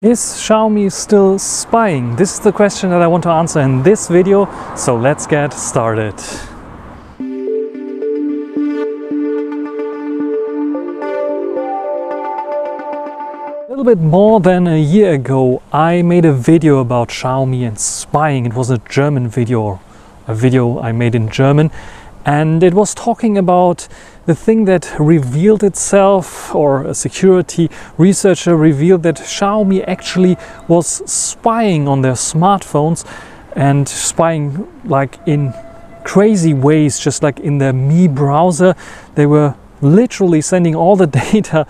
Is Xiaomi still spying? This is the question that I want to answer in this video, so let's get started. A little bit more than a year ago, I made a video about Xiaomi and spying. It was a German video, a video I made in German, and it was talking about the thing that revealed itself, or a security researcher revealed that Xiaomi actually was spying on their smartphones and spying like in crazy ways, just like in the Mi browser. They were literally sending all the data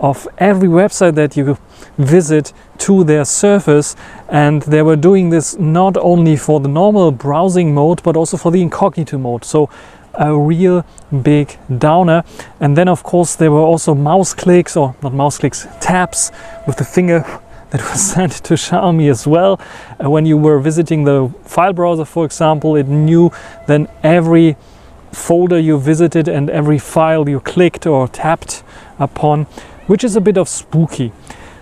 of every website that you visit to their servers and they were doing this not only for the normal browsing mode but also for the incognito mode so a real big downer. And then, of course, there were also mouse clicks, or not mouse clicks, taps with the finger that was sent to Xiaomi as well. Uh, when you were visiting the file browser, for example, it knew then every folder you visited and every file you clicked or tapped upon, which is a bit of spooky.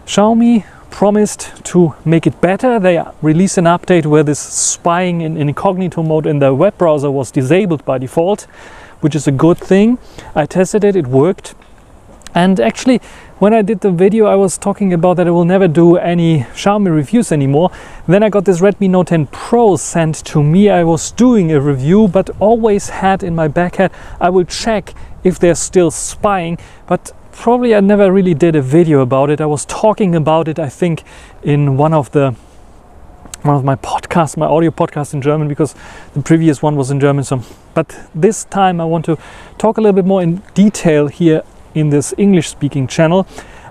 Xiaomi promised to make it better. They released an update where this spying in, incognito mode in the web browser was disabled by default, which is a good thing. I tested it, it worked. And actually, when I did the video, I was talking about that I will never do any Xiaomi reviews anymore. Then I got this Redmi Note 10 Pro sent to me. I was doing a review, but always had in my back head, I will check if they're still spying. But probably I never really did a video about it. I was talking about it, I think, in one of the one of my podcasts, my audio podcast in German, because the previous one was in German. So, but this time I want to talk a little bit more in detail here in this English-speaking channel.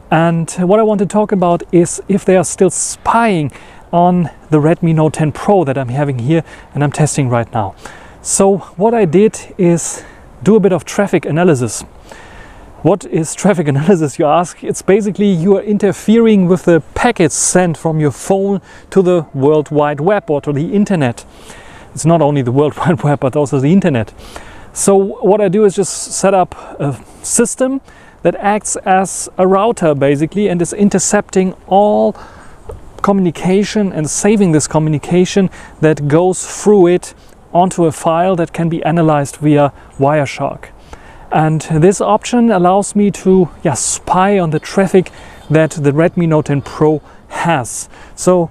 And what I want to talk about is if they are still spying on the Redmi Note 10 Pro that I'm having here and I'm testing right now. So what I did is do a bit of traffic analysis what is traffic analysis, you ask? It's basically you are interfering with the packets sent from your phone to the World Wide Web or to the internet. It's not only the World Wide Web, but also the internet. So what I do is just set up a system that acts as a router basically and is intercepting all communication and saving this communication that goes through it onto a file that can be analyzed via Wireshark. And this option allows me to yeah, spy on the traffic that the Redmi Note 10 Pro has. So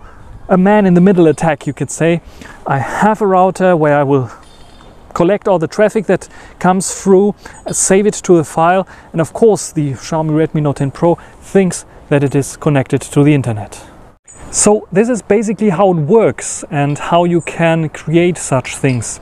a man in the middle attack, you could say. I have a router where I will collect all the traffic that comes through, save it to a file, and of course the Xiaomi Redmi Note 10 Pro thinks that it is connected to the internet. So this is basically how it works and how you can create such things.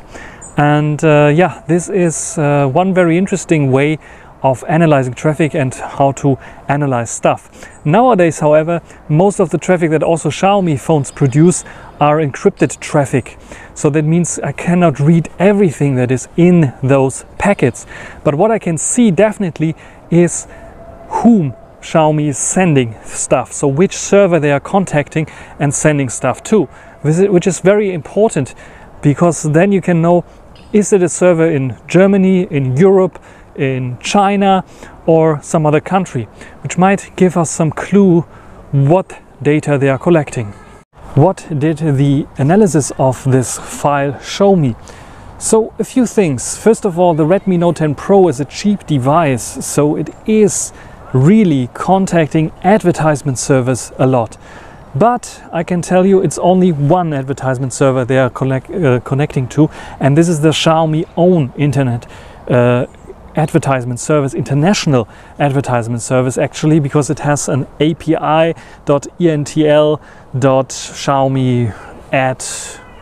And uh, yeah, this is uh, one very interesting way of analyzing traffic and how to analyze stuff. Nowadays, however, most of the traffic that also Xiaomi phones produce are encrypted traffic. So that means I cannot read everything that is in those packets. But what I can see definitely is whom Xiaomi is sending stuff. So which server they are contacting and sending stuff to, which is very important because then you can know is it a server in Germany, in Europe, in China, or some other country, which might give us some clue what data they are collecting. What did the analysis of this file show me? So a few things. First of all, the Redmi Note 10 Pro is a cheap device, so it is really contacting advertisement servers a lot. But I can tell you it's only one advertisement server they are connect, uh, connecting to, and this is the Xiaomi own internet uh, advertisement service, international advertisement service actually, because it has an API.entl.xiaomi ad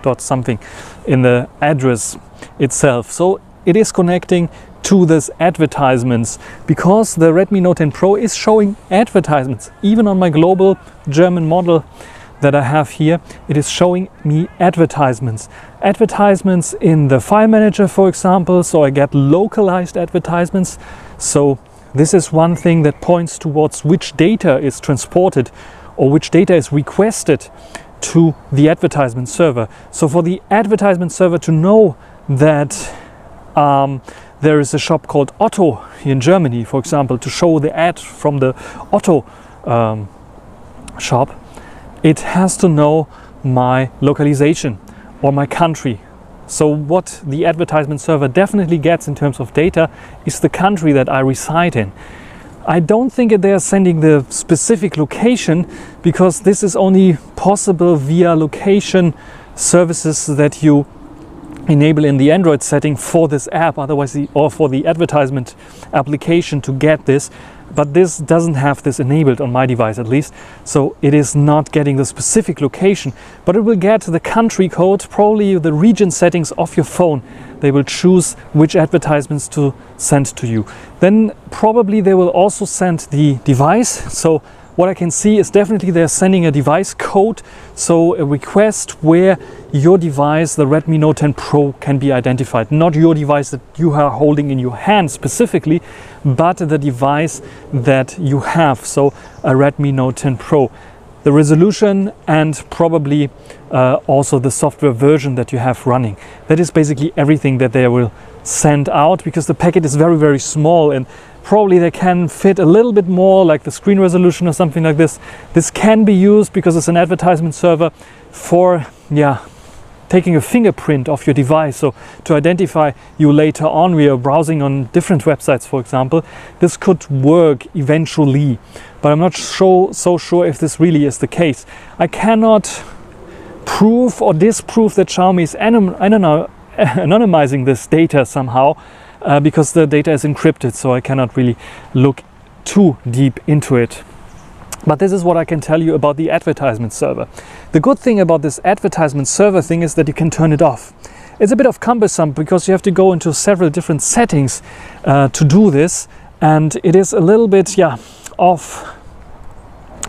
dot something in the address itself. So it is connecting to this advertisements because the Redmi Note 10 Pro is showing advertisements even on my global German model that I have here. It is showing me advertisements. Advertisements in the file manager for example so I get localized advertisements. So this is one thing that points towards which data is transported or which data is requested to the advertisement server. So for the advertisement server to know that um, there is a shop called Otto in Germany, for example, to show the ad from the Otto um, shop. it has to know my localization or my country. So what the advertisement server definitely gets in terms of data is the country that I reside in. I don't think that they are sending the specific location because this is only possible via location services that you enable in the Android setting for this app, otherwise, the, or for the advertisement application to get this. But this doesn't have this enabled on my device at least, so it is not getting the specific location, but it will get the country code, probably the region settings of your phone. They will choose which advertisements to send to you. Then probably they will also send the device. So what I can see is definitely they're sending a device code, so a request where your device, the Redmi Note 10 Pro, can be identified. Not your device that you are holding in your hand specifically, but the device that you have, so a Redmi Note 10 Pro. The resolution and probably uh, also the software version that you have running. That is basically everything that they will send out because the packet is very, very small and probably they can fit a little bit more like the screen resolution or something like this. This can be used because it's an advertisement server for, yeah, taking a fingerprint of your device. So to identify you later on, we are browsing on different websites, for example, this could work eventually, but I'm not so, so sure if this really is the case. I cannot prove or disprove that Xiaomi is anonymizing this data somehow uh, because the data is encrypted, so I cannot really look too deep into it. But this is what I can tell you about the advertisement server. The good thing about this advertisement server thing is that you can turn it off. It's a bit of cumbersome because you have to go into several different settings uh, to do this, and it is a little bit, yeah, off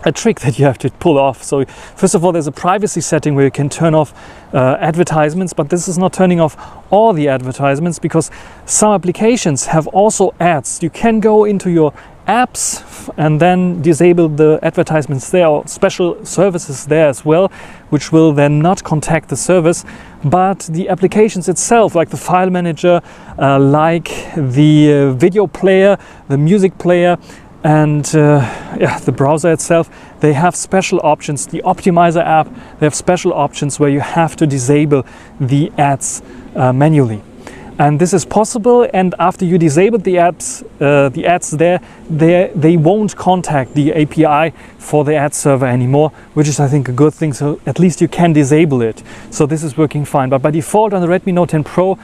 a trick that you have to pull off. So first of all, there's a privacy setting where you can turn off uh, advertisements, but this is not turning off all the advertisements because some applications have also ads. You can go into your apps and then disable the advertisements there or special services there as well which will then not contact the service but the applications itself like the file manager uh, like the uh, video player the music player and uh, yeah, the browser itself they have special options. The optimizer app they have special options where you have to disable the ads uh, manually. And this is possible and after you disable the apps uh, the ads there they they won't contact the API for the ad server anymore which is I think a good thing. So at least you can disable it. So this is working fine. But by default on the Redmi Note 10 Pro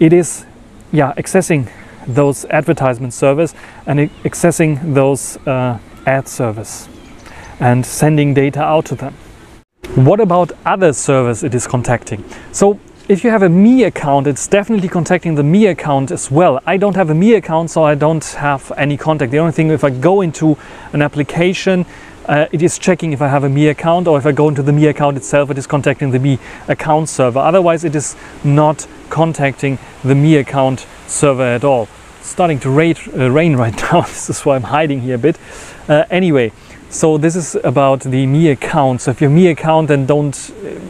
it is yeah accessing those advertisement servers and accessing those uh, ad servers and sending data out to them. What about other servers it is contacting? So if you have a Mi account, it's definitely contacting the Mi account as well. I don't have a Mi account, so I don't have any contact. The only thing, if I go into an application, uh, it is checking if I have a Mi account, or if I go into the Mi account itself, it is contacting the Mi account server. Otherwise, it is not contacting the Mi account server at all. It's starting to rain, uh, rain right now, this is why I'm hiding here a bit. Uh, anyway, so this is about the Mi account. So if your Mi account, then don't,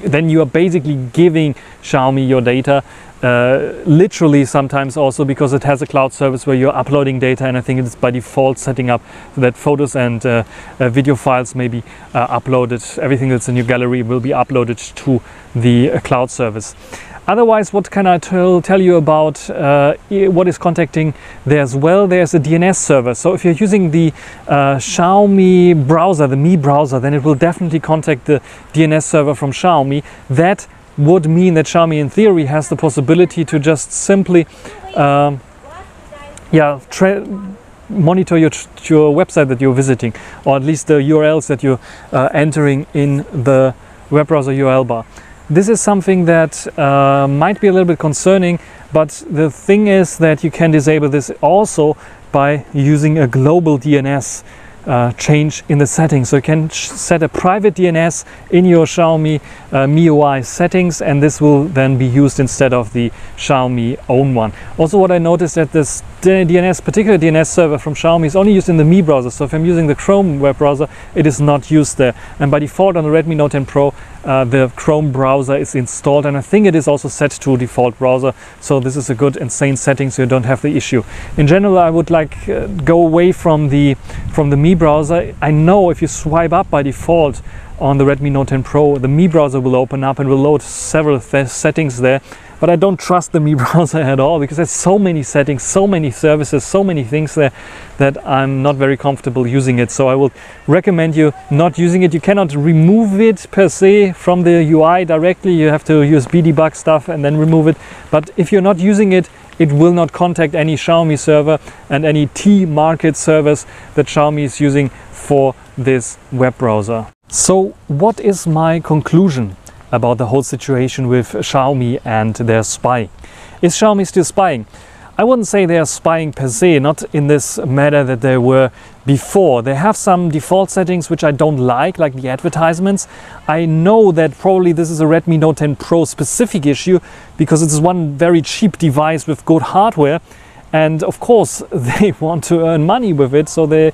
then you are basically giving Xiaomi your data. Uh, literally sometimes also because it has a cloud service where you're uploading data and I think it's by default setting up that photos and uh, uh, video files may be uh, uploaded. Everything that's in your gallery will be uploaded to the uh, cloud service. Otherwise, what can I tell, tell you about uh, what is contacting there as well? There's a DNS server. So if you're using the uh, Xiaomi browser, the Mi browser, then it will definitely contact the DNS server from Xiaomi. That would mean that Xiaomi in theory has the possibility to just simply um, yeah, monitor your, your website that you're visiting or at least the URLs that you're uh, entering in the web browser URL bar. This is something that uh, might be a little bit concerning, but the thing is that you can disable this also by using a global DNS uh, change in the settings. So you can set a private DNS in your Xiaomi uh, MIUI settings and this will then be used instead of the Xiaomi own one. Also what I noticed that this DNS, particular DNS server from Xiaomi is only used in the Mi browser. So if I'm using the Chrome web browser, it is not used there. And by default on the Redmi Note 10 Pro, uh, the Chrome browser is installed and I think it is also set to default browser. So this is a good and sane setting so you don't have the issue. In general, I would like uh, go away from the from the Mi browser. I know if you swipe up by default on the Redmi Note 10 Pro, the Mi browser will open up and will load several th settings there. But I don't trust the Mi browser at all because there's so many settings, so many services, so many things there that I'm not very comfortable using it. So I will recommend you not using it. You cannot remove it per se from the UI directly. You have to use BDebug stuff and then remove it. But if you're not using it, it will not contact any Xiaomi server and any T market servers that Xiaomi is using for this web browser. So what is my conclusion about the whole situation with Xiaomi and their spying? Is Xiaomi still spying? I wouldn't say they are spying per se, not in this matter that they were before. They have some default settings which I don't like, like the advertisements. I know that probably this is a Redmi Note 10 Pro specific issue because it's one very cheap device with good hardware. And of course, they want to earn money with it, so they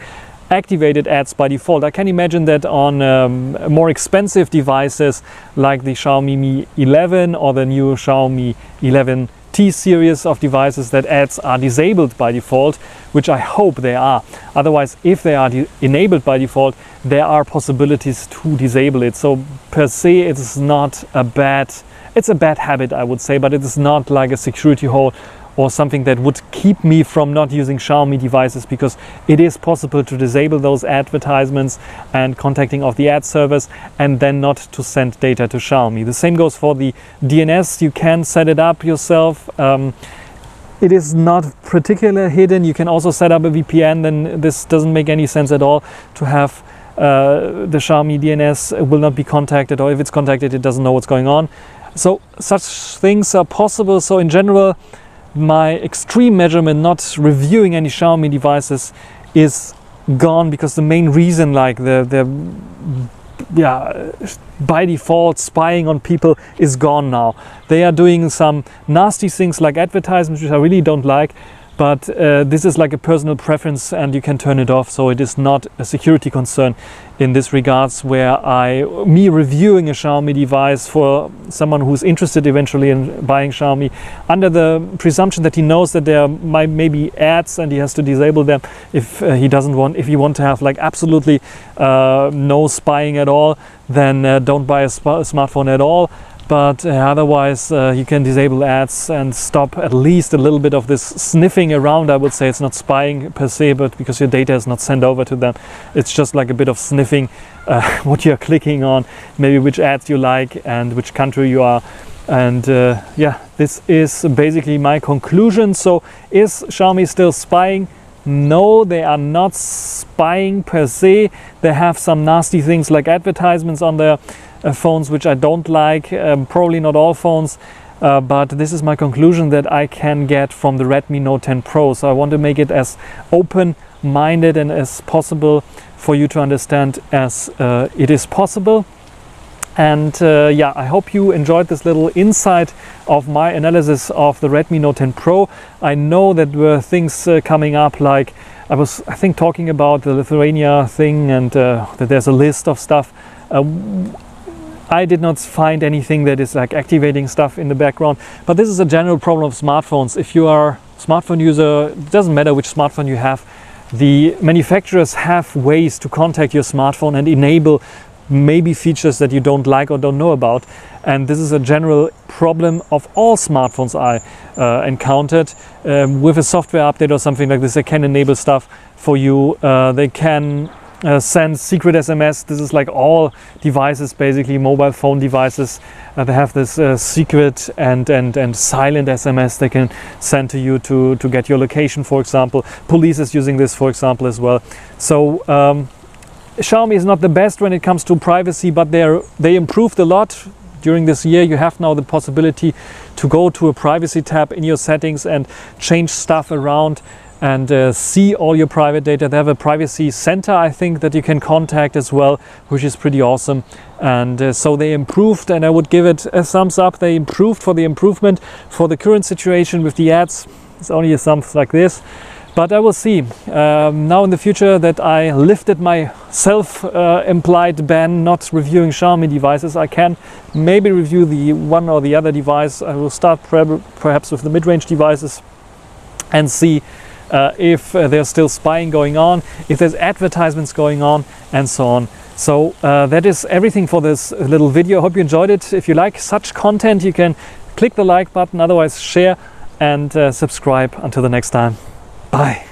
activated ads by default. I can imagine that on um, more expensive devices like the Xiaomi Mi 11 or the new Xiaomi 11 T series of devices that ads are disabled by default, which I hope they are. Otherwise, if they are enabled by default, there are possibilities to disable it. So per se, it is not a bad, it's a bad habit, I would say, but it is not like a security hole or something that would keep me from not using Xiaomi devices because it is possible to disable those advertisements and contacting of the ad service and then not to send data to Xiaomi. The same goes for the DNS. You can set it up yourself. Um, it is not particularly hidden. You can also set up a VPN. Then this doesn't make any sense at all to have uh, the Xiaomi DNS will not be contacted, or if it's contacted, it doesn't know what's going on. So such things are possible. So in general, my extreme measurement not reviewing any Xiaomi devices is gone because the main reason like the the yeah by default spying on people is gone now. They are doing some nasty things like advertisements which i really don't like but uh, this is like a personal preference and you can turn it off so it is not a security concern in this regards where I me reviewing a Xiaomi device for someone who's interested eventually in buying Xiaomi under the presumption that he knows that there might maybe ads and he has to disable them if uh, he doesn't want if you want to have like absolutely uh, no spying at all then uh, don't buy a, a smartphone at all but uh, otherwise uh, you can disable ads and stop at least a little bit of this sniffing around I would say. It's not spying per se but because your data is not sent over to them it's just like a bit of sniffing uh, what you're clicking on maybe which ads you like and which country you are. And uh, yeah this is basically my conclusion. So is Xiaomi still spying? No, they are not spying per se. They have some nasty things like advertisements on their uh, phones, which I don't like. Um, probably not all phones. Uh, but this is my conclusion that I can get from the Redmi Note 10 Pro. So I want to make it as open minded and as possible for you to understand as uh, it is possible. And uh, yeah, I hope you enjoyed this little insight of my analysis of the Redmi Note 10 Pro. I know that there were things uh, coming up like I was, I think, talking about the Lithuania thing and uh, that there's a list of stuff. Uh, I did not find anything that is like activating stuff in the background, but this is a general problem of smartphones. If you are a smartphone user, it doesn't matter which smartphone you have, the manufacturers have ways to contact your smartphone and enable maybe features that you don't like or don't know about. And this is a general problem of all smartphones I uh, encountered. Um, with a software update or something like this, they can enable stuff for you. Uh, they can uh, send secret SMS. This is like all devices, basically mobile phone devices. Uh, they have this uh, secret and, and, and silent SMS they can send to you to, to get your location, for example. Police is using this, for example, as well. So um, Xiaomi is not the best when it comes to privacy, but they they improved a lot during this year. You have now the possibility to go to a privacy tab in your settings and change stuff around and uh, see all your private data. They have a privacy center, I think, that you can contact as well, which is pretty awesome. And uh, so they improved, and I would give it a thumbs up. They improved for the improvement for the current situation with the ads. It's only a thumbs like this. But I will see um, now in the future that I lifted my self-implied uh, ban not reviewing Xiaomi devices. I can maybe review the one or the other device. I will start perhaps with the mid-range devices and see uh, if uh, there's still spying going on, if there's advertisements going on, and so on. So uh, that is everything for this little video. Hope you enjoyed it. If you like such content, you can click the like button, otherwise share and uh, subscribe. Until the next time, bye.